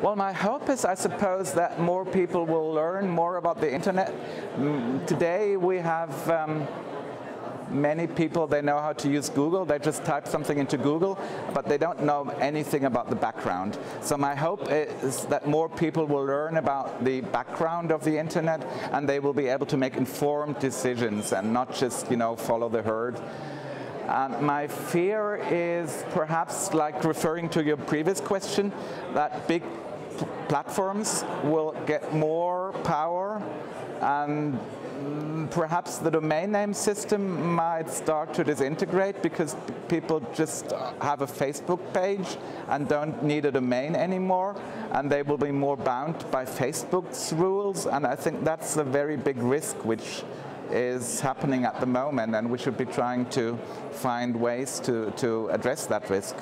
Well, my hope is, I suppose, that more people will learn more about the internet. Mm, today we have um, many people, they know how to use Google, they just type something into Google, but they don't know anything about the background. So my hope is that more people will learn about the background of the internet and they will be able to make informed decisions and not just, you know, follow the herd. And my fear is perhaps like referring to your previous question, that big platforms will get more power and perhaps the domain name system might start to disintegrate because people just have a Facebook page and don't need a domain anymore and they will be more bound by Facebook's rules and I think that's a very big risk which is happening at the moment and we should be trying to find ways to, to address that risk.